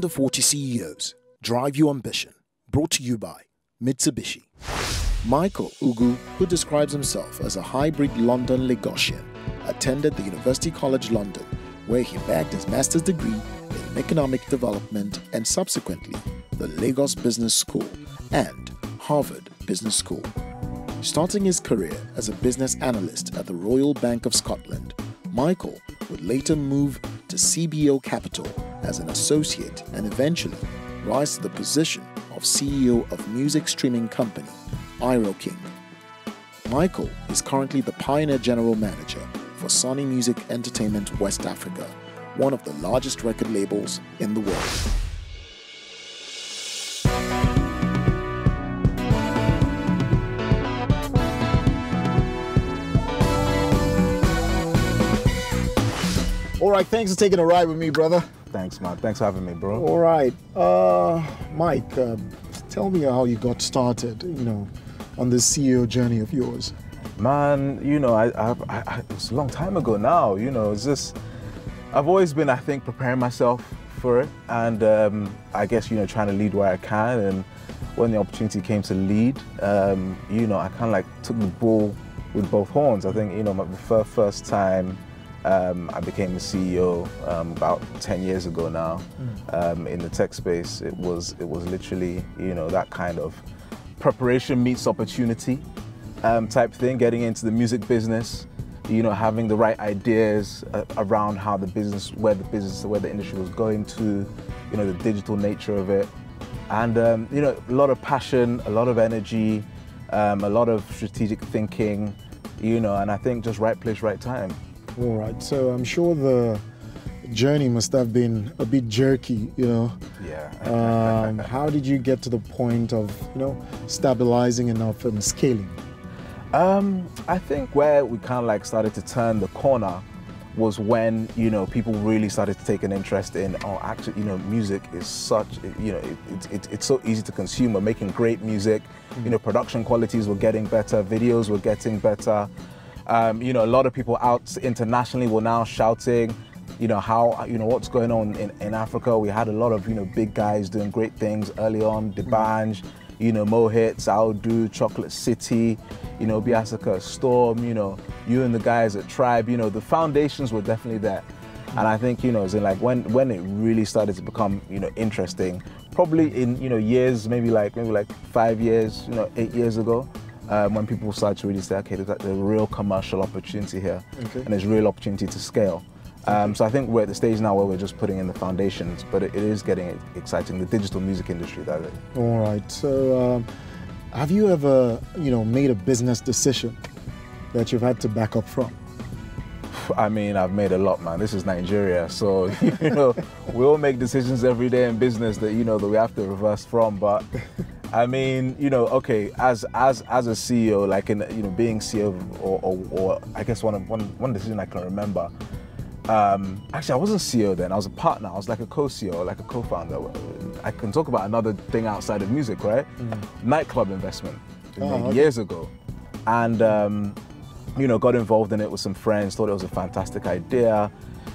Under 40 CEOs Drive Your Ambition, brought to you by Mitsubishi. Michael Ugwu, who describes himself as a hybrid London Lagosian, attended the University College London, where he bagged his master's degree in economic development and subsequently the Lagos Business School and Harvard Business School. Starting his career as a business analyst at the Royal Bank of Scotland, Michael would later move to CBO Capital as an associate and eventually rise to the position of CEO of music streaming company Iroking. Michael is currently the Pioneer General Manager for Sony Music Entertainment West Africa, one of the largest record labels in the world. All right, thanks for taking a ride with me, brother. Thanks, man. Thanks for having me, bro. All right, uh, Mike, uh, tell me how you got started. You know, on this CEO journey of yours. Man, you know, I, I, I, it was a long time ago now. You know, it's just I've always been, I think, preparing myself for it, and um, I guess you know, trying to lead where I can. And when the opportunity came to lead, um, you know, I kind of like took the ball with both horns. I think you know, my first first time um, I became a CEO um, about 10 years ago now mm. um, in the tech space. It was it was literally you know that kind of preparation meets opportunity um, type thing. Getting into the music business, you know, having the right ideas uh, around how the business, where the business, where the industry was going to, you know, the digital nature of it, and um, you know, a lot of passion, a lot of energy, um, a lot of strategic thinking, you know, and I think just right place, right time. All right. So I'm sure the journey must have been a bit jerky, you know. Yeah. um, how did you get to the point of, you know, stabilizing enough and scaling? Um, I think where we kind of like started to turn the corner was when you know people really started to take an interest in oh actually you know music is such you know it, it, it, it's so easy to consume we're making great music mm-hmm. you know production qualities were getting better videos were getting better um, you know, a lot of people out internationally were now shouting, you know, how, you know, what's going on in, in Africa. We had a lot of, you know, big guys doing great things early on, D'banj, you know, Mo'Hits, Audu, Chocolate City, you know, Biasaka, Storm, you know, you and the guys at Tribe, you know, the foundations were definitely there. And I think, you know, it's in like when when it really started to become, you know, interesting, probably in, you know, years, maybe like maybe like five years, you know, eight years ago, um, when people start to really say, okay, there's, a real commercial opportunity here, okay. and there's real opportunity to scale. Um, so I think we're at the stage now where we're just putting in the foundations, but it, it is getting exciting. The digital music industry, that is. All right. So, um, have you ever, you know, made a business decision that you've had to back up from? I mean, I've made a lot, man. This is Nigeria, so you know, we all make decisions every day in business that you know that we have to reverse from. But I mean, you know, okay, as as as a CEO, like in you know, being CEO, or, or, or I guess one one one decision I can remember. Um, actually, I wasn't CEO then. I was a partner. I was like a co-CEO, like a co-founder. I can talk about another thing outside of music, right? Mm. Nightclub investment oh, okay. years ago, and um, you know, got involved in it with some friends. Thought it was a fantastic idea.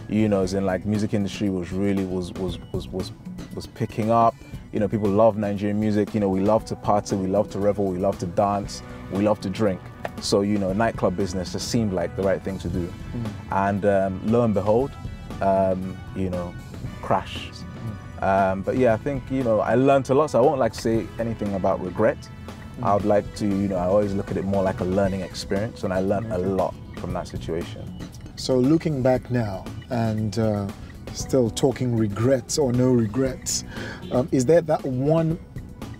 You know, as in like music industry was really was was was was was picking up. You know, people love Nigerian music. You know, we love to party, we love to revel, we love to dance, we love to drink. So, you know, nightclub business just seemed like the right thing to do. Mm. And um, lo and behold, um, you know, crash. Mm. Um, but yeah, I think, you know, I learned a lot, so I won't like say anything about regret. Mm. I would like to, you know, I always look at it more like a learning experience, and I learned okay. a lot from that situation. So looking back now and uh, still talking regrets or no regrets. Um, is there that one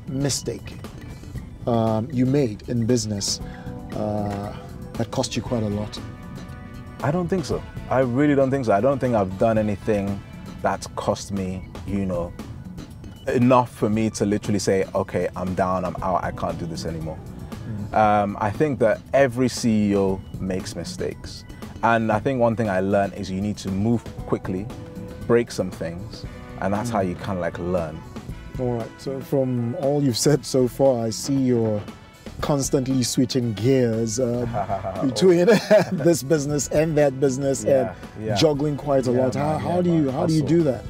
mistake um, you made in business uh, that cost you quite a lot? I don't think so. I really don't think so. I don't think I've done anything that's cost me, you know, enough for me to literally say, okay, I'm down, I'm out, I can't do this anymore. Mm. Um, I think that every CEO makes mistakes. And I think one thing I learned is you need to move quickly break some things, and that's how you kind of like learn. All right. So from all you've said so far, I see you're constantly switching gears uh, between this business and that business yeah, and yeah. juggling quite a yeah, lot. How, how do you how do you do that?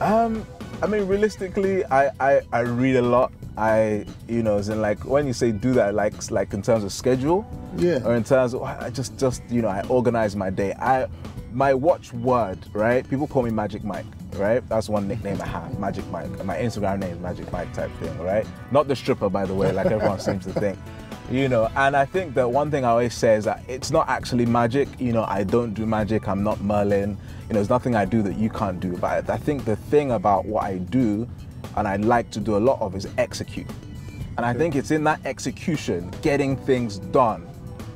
Um, I mean, realistically, I, I, I read a lot. I, you know, as in like when you say do that, like like in terms of schedule, Yeah. or in terms of I just just you know I organize my day. I my watchword, right? People call me Magic Mike, right? That's one nickname I have, Magic Mike. And my Instagram name is Magic Mike type thing, right? Not the stripper, by the way, like everyone seems to think. You know, and I think that one thing I always say is that it's not actually magic. You know, I don't do magic. I'm not Merlin. You know, there's nothing I do that you can't do. But I think the thing about what I do, and I like to do a lot of, is execute. And I think it's in that execution, getting things done,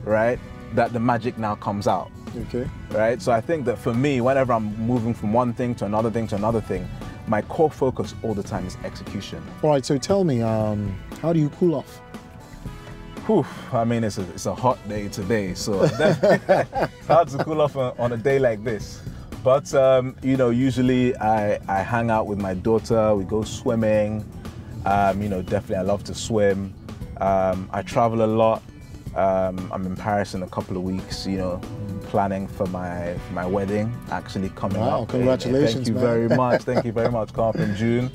right, that the magic now comes out Okay. right? So I think that for me, whenever I'm moving from one thing to another thing to another thing, my core focus all the time is execution. All right. So tell me, um, how do you cool off? Whew, I mean, it's a, it's a hot day today, so it's hard to cool off on, on a day like this. But um, you know, usually I, I hang out with my daughter. We go swimming. Um, you know, definitely I love to swim. Um, I travel a lot. Um, I'm in Paris in a couple of weeks. You know, planning for my for my wedding actually coming Wow, up. congratulations, Thank you man. very much. Thank you very much. Coming up in June.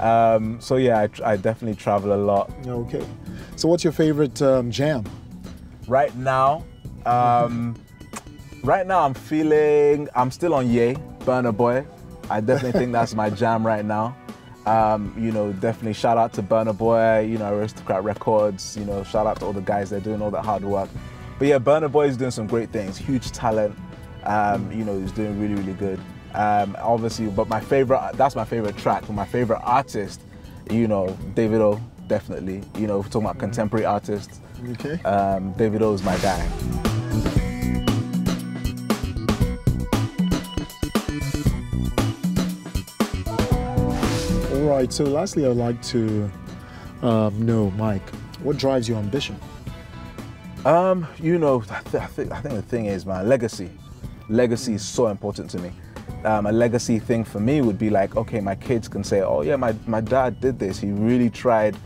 Um, so yeah, I, I definitely travel a lot. Okay. So what's your favorite um, jam? right now um right now i'm feeling i'm still on yay Burna Boy i definitely think that's my jam right now um you know definitely shout out to Burna Boy you know Aristokrat Records you know shout out to all the guys they're doing all that hard work but yeah Burna Boy is doing some great things huge talent um you know he's doing really really good um obviously but my favorite that's my favorite track my favorite artist you know Davido definitely you know we're talking about contemporary artists Okay. um, Davido is my guy. All right. So lastly, I'd like to um, know, Mike, what drives your ambition? Um, you know, I, th- I, think, I think the thing is, man, legacy. Legacy is so important to me. Um, a legacy thing for me would be like, okay, my kids can say, oh yeah, my, my dad did this. He really tried,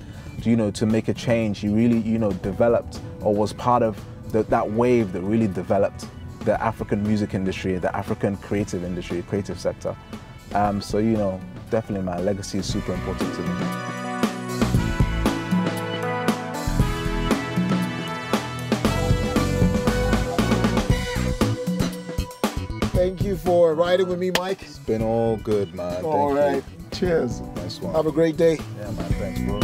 you know, to make a change. He really, you know, developed or was part of the, that wave that really developed the African music industry, the African creative industry, creative sector. Um, so, you know, definitely my legacy is super important to me. Thank you for riding with me, Mike. It's been all good, man. All Thank right. Cheers. Nice one. Have a great day. Yeah, man. Thanks, bro.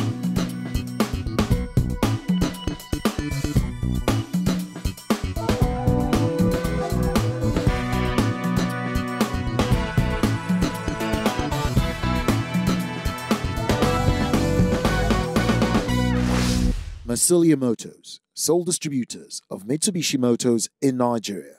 Massila Motors, sole distributors of Mitsubishi Motors in Nigeria.